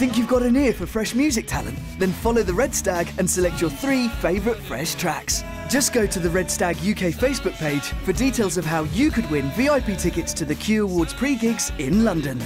Think you've got an ear for fresh music talent? Then follow the Red Stag and select your three favourite fresh tracks. Just go to the Red Stag UK Facebook page for details of how you could win VIP tickets to the Q Awards pre gigs in London.